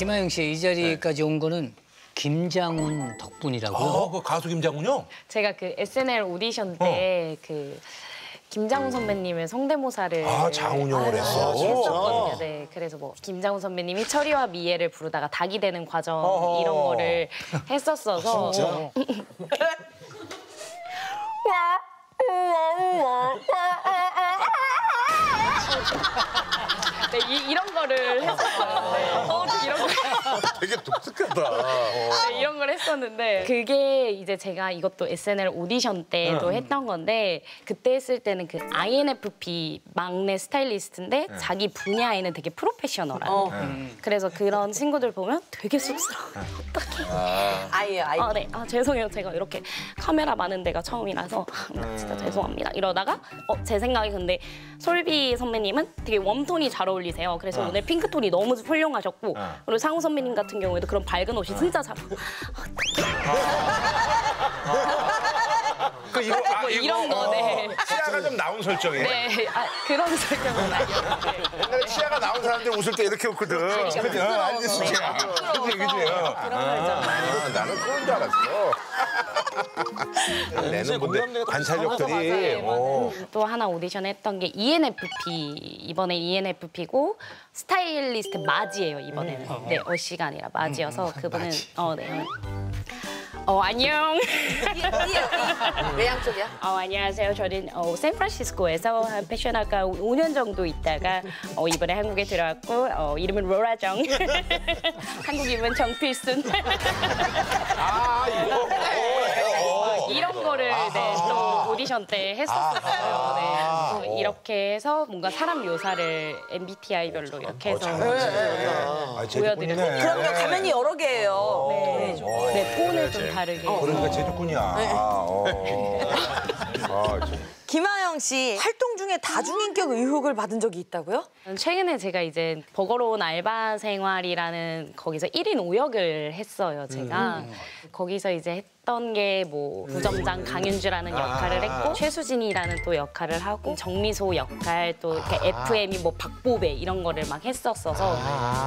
김하영 씨, 이 자리까지 온 거는 김장훈 덕분이라고요. 어, 그 가수 김장훈요? 제가 그 SNL 오디션 때그 김장훈 선배님의 성대모사를 아, 장훈 형을 했어. 했었거든요. 네, 그래서 뭐 김장훈 선배님이 철이와 미애를 부르다가 닭이 되는 과정 어허. 이런 거를 했었어서 네, 이, 런 거를 했었어요. 네. 이런 거. 되게 독특하다. 어. 했었는데. 그게 이제 제가 이것도 SNL 오디션 때도 했던 건데 그때 했을 때는 그 INFP 막내 스타일리스트인데 자기 분야에는 되게 프로페셔널한. 그래서 그런 친구들 보면 되게 쑥스러워. 아예 아예. 아, 네. 아, 죄송해요. 제가 이렇게 카메라 많은 데가 처음이라서. 아, 진짜 죄송합니다. 이러다가 어, 제 생각에 근데 솔비 선배님은 되게 웜톤이 잘 어울리세요. 그래서 오늘 핑크톤이 너무 훌륭하셨고 그리고 상우 선배님 같은 경우에도 그런 밝은 옷이 진짜 잘 어울려. 그 이거, 아, 뭐 이거, 이런 거, 어, 네. 치아가 좀 나온 설정이에요. 네. 아, 그런 설정은 아니었는데. 옛날에 치아가 나온 사람들 웃을 때 이렇게 웃거든. 그죠? 아니, 진짜. 그지, 그지. 아, 나는 그런 줄 알았어. 내는 분들 관찰력들이. 어. 또 하나 오디션 했던 게 ENFP 이번에 ENFP고 스타일리스트 마지예요 이번에는 네 어시가 아니라 마지여서 그분은 어네 어 안녕 외양 쪽이야? 어 안녕하세요 저는 어, 샌프란시스코에서 한 패션 학과 5년 정도 있다가 어, 이번에 한국에 들어왔고 어, 이름은 로라정 한국 이름은 정필순 아, 이거. 어, 어, 어. 이런 거를 네, 또 오디션 때 했었어요. 네. 또 이렇게 해서 뭔가 사람 묘사를 MBTI별로 이렇게 해서 아, 보여드렸어요. 그럼요 가면이 여러 개예요. 네, 네, 좀 다르게. 그러니까 제주꾼이야. 아, 어. 아, 참. 김하영 씨 활동 중에 다중인격 의혹을 받은 적이 있다고요? 최근에 제가 이제 버거로운 알바 생활이라는 거기서 1인 5역을 했어요, 제가. 거기서 이제 했던 게 뭐 부점장 강윤주라는 역할을 했고 최수진이라는 또 역할을 하고 정미소 역할 또 이렇게 FM이 뭐 박보배 이런 거를 막 했었어서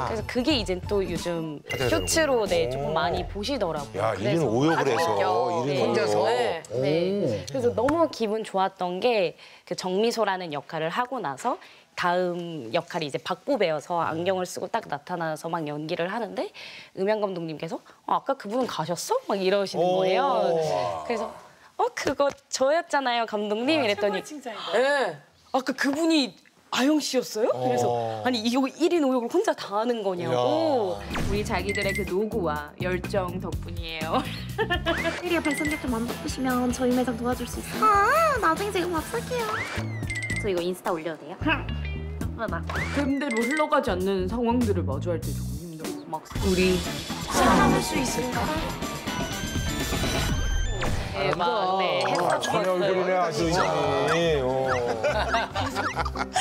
그래서 그게 이제 또 요즘 쇼츠로 네, 조금 많이 보시더라고요. 야, 그래서 오역을 해서. 일인 네. 혼자서. 네. 네. 그래서 너무 기분 좋았던 게 그 정미소라는 역할을 하고 나서 다음 역할이 이제 박보배여서 안경을 쓰고 딱 나타나서 막 연기를 하는데 음향 감독님께서 어, 아까 그분 가셨어? 막 이러시는 거예요. 그래서 어 그거 저였잖아요 감독님 이랬더니 네. 아까 그분이 아영 씨였어요? 그래서 아니 이거 1인 5역을 혼자 다 하는 거냐고 우리 자기들의 그 노고와 열정 덕분이에요. 좀안 바쁘시면 저희 매장 도와줄 수 있어요. 아, 나중에 제가 밥 살게요. 저 이거 인스타 올려도 돼요? 예쁘다. 그대로 흘러가지 않는 상황들을 마주할 때 조금 힘들어. 막 우리 참을 수 있을까? 네, 막 네, 아, 전혀. 얼굴이네, 아주 이상이. 어.